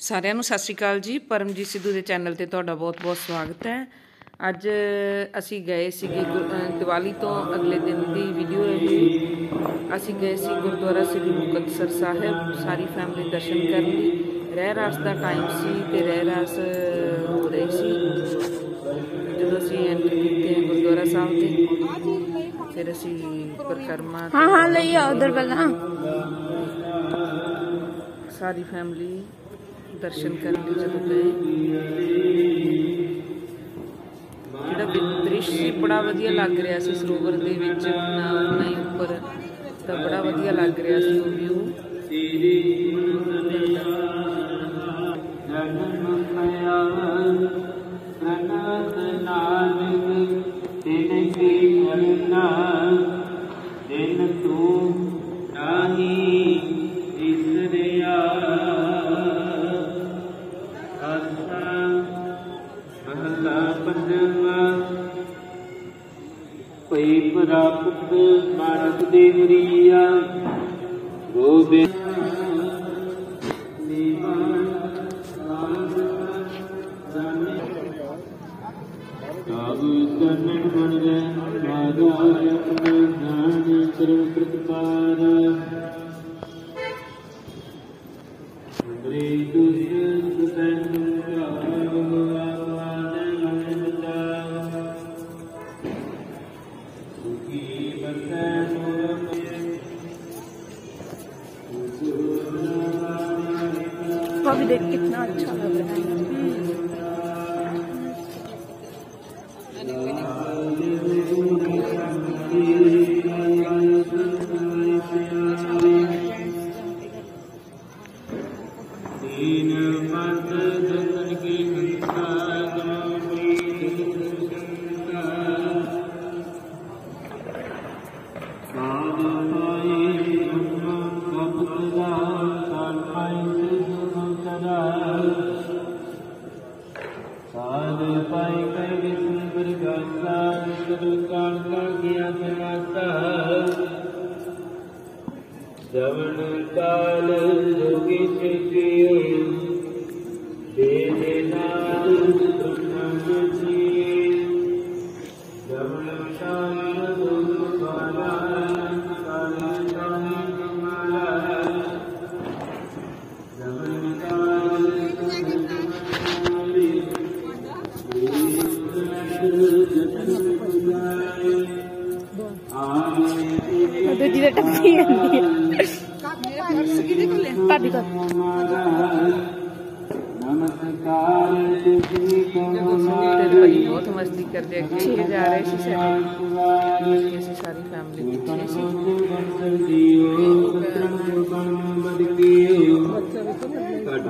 ਸਾਰਿਆਂ ਨੂੰ ਸਤਿ ਸ਼੍ਰੀ ਅਕਾਲ ਜੀ। ਪਰਮਜੀਤ ਸਿੱਧੂ ਦੇ ਚੈਨਲ ਤੇ ਤੁਹਾਡਾ ਬਹੁਤ-ਬਹੁਤ ਸਵਾਗਤ ਹੈ। ਅੱਜ ਅਸੀਂ ਗਏ ਸੀਗੇ ਦੀਵਾਲੀ ਤੋਂ ਅਗਲੇ ਦਿਨ ਦੀ ਵੀਡੀਓ ਹੈ ਅਸੀਂ ਗਏ ਸੀ ਗੁਰਦੁਆਰਾ ਸ੍ਰੀ ਮੁਕਤਸਰ ਸਾਹਿਬ ਸਾਰੀ ਫੈਮਿਲੀ ਦਰਸ਼ਨ ਕਰਨ ਲਈ। ਰਹਿ ਰਾਸ ਦਾ ਟਾਈਮ ਸੀ ਤੇ ਰਹਿ ਰਾਸ ਹੋ ਰਹੀ ਸੀ। ਜਦੋਂ ਅਸੀਂ ਐਂਟਰ ਕੀਤੇ ਗੁਰਦੁਆਰਾ ਸਾਹਿਬ ਤੇ ਫਿਰ ਅਸੀਂ ਪਰਕਰਮਾ ਹਾਂ ਹਾਂ ਲਈ ਆ ਉਧਰ ਪਹਿਲਾਂ। ਸਾਰੀ ਫੈਮਿਲੀ ਦਰਸ਼ਨ ਕਰਨ ਲਈ ਜਦੋਂ ਗਏ। ਜਿਹੜਾ ਦ੍ਰਿਸ਼ ਸੀ, ਬੜਾ ਵਧੀਆ ਲੱਗ ਰਿਹਾ ਸੀ ਸਰੋਵਰ ਦੇ ਵਿੱਚ। ਨਾ ਨਾ ਹੀ ਉੱਪਰ ਤਾਂ ਬੜਾ ਵਧੀਆ ਲੱਗ ਰਿਹਾ ਸੀ ਉਹ ਵਿਊ ਪ੍ਰਣਤ ਨਾਨਕ ਤਿਨ ਕੀ ਮਹਲਾ ਪੰਜਵਾ। ਪਈ ਪ੍ਰਾਪਤ ਮਾਨਕ ਦੇ ਮਰੀਆ ਗੋਬਿੰਦ वो भी देख कितना अच्छा लग रहा है ਦੀਨ ਜਵਨ ਕਾਲ ਜੋਗੀ ਚਿਤਿਯ ਦੇ ਦੇ ਨਾਲ वो दूजी तो टपकी जाती है भाभी को ਨਮਸਕਾਰ ਤੁਝੀ ਕੋ ਤੇ ਭਾਈ ਬਹੁਤ ਮਸਤੀ ਕਰਦੇ ਅੱਗੇ ਅੱਗੇ ਜਾ ਰਹੇ ਸੀ ਸਾਡੇ ਅਸੀਂ ਸਾਰੀ ਫੈਮਿਲੀ ਪਿੱਛੇ ਸੀ ਕਟ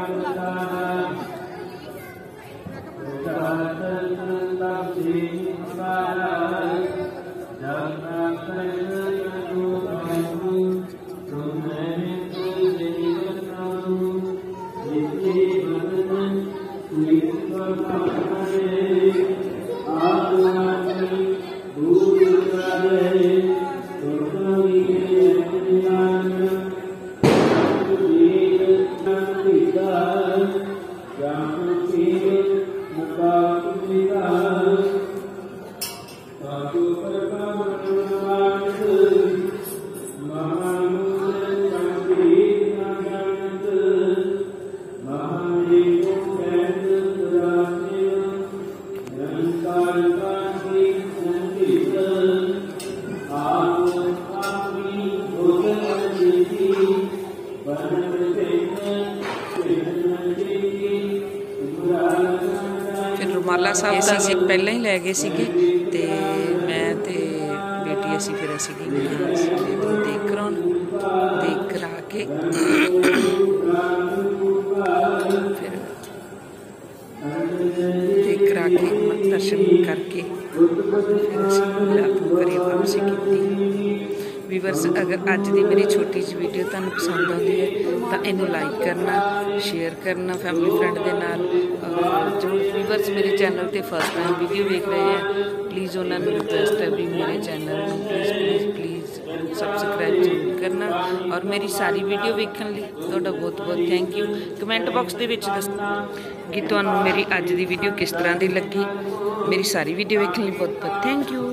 ਫਿਰ ਰੁਮਾਲਾ ਸਾਹਿਬ ਦਾ ਅਸੀਂ ਪਹਿਲਾਂ ਹੀ ਲੈ ਗਏ ਸੀਗੇ ਤੇ ਬੇਟੀ ਫਿਰ ਅਸੀਂ ਗਏ ਸੀ ਦੇਖ ਕਰਾਉਣ ਦੇਖ ਕਰਾ ਕੇ ਫਿਰ ਦੇਖ ਕਰਾ ਕੇ ਮ- ਦਰਸ਼ਨ ਕਰਕੇ ਫਿਰ ਅਸੀਂ ਲਾਪੂ ਕਰੇ ਵਾਪਸੀ ਕੀਤੀ। ਵੀਵਰਸ ਅਗਰ ਅੱਜ ਦੀ ਮੇਰੀ ਛੋਟੀ ਜਿਹੀ ਵੀਡੀਓ ਤੁਹਾਨੂੰ ਪਸੰਦ ਆਉਂਦੀ ਹੈ ਤਾਂ ਇਹਨੂੰ ਲਾਈਕ ਕਰਨਾ ਸ਼ੇਅਰ ਕਰਨਾ ਫੈਮਿਲੀ ਫਰੈਂਡ ਦੇ ਨਾਲ ਵੀਵਰਸ ਮੇਰੇ ਚੈਨਲ ਤੇ ਫਸਟ ਟਾਈਮ ਵੀਡੀਓ ਵੇਖ ਰਹੇ ਹੈ ਪਲੀਜ਼ ਉਹਨਾਂ ਨੂੰ ਰਿਕਵੈਸਟ ਹੈ ਵੀ ਮੇਰੇ ਚੈਨਲ ਨੂੰ ਪਲੀਜ਼ ਪਲੀਜ਼ ਪਲੀਜ਼ ਸਬਸਕ੍ਰਾਈਬ ਜ਼ਰੂਰ ਕਰਨਾ ਔਰ ਮੇਰੀ ਸਾਰੀ ਵੀਡੀਓ ਵੇਖਣ ਲਈ ਤੁਹਾਡਾ ਬਹੁਤ ਬਹੁਤ ਥੈਂਕ ਯੂ ਕਮੈਂਟ ਬਾਕਸ ਦੇ ਵਿੱਚ ਦੱਸਣਾ ਕਿ ਤੁਹਾਨੂੰ ਮੇਰੀ ਅੱਜ ਦੀ ਵੀਡੀਓ ਕਿਸ ਤਰ੍ਹਾਂ ਦੀ ਲੱਗੀ। ਮੇਰੀ ਸਾਰੀ ਵੀਡੀਓ ਵੇਖਣ ਲਈ ਬਹੁਤ ਬਹੁਤ ਥੈਂਕ ਯੂ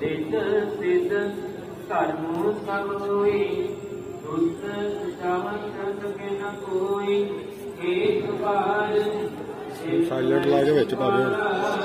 ਸਿੱਧ ਸਿੱਧ ਧਰਮ ਸਭ ਹੋਈ ਦੁੱਧ ਜਾਵਤ ਸਕੇ ਨ ਕੋਈ ਏਕ ਸਾਈਲੈਂਟ ਲਾ ਕੇ ਵਿੱਚ ਪਾ ਦਿਓ।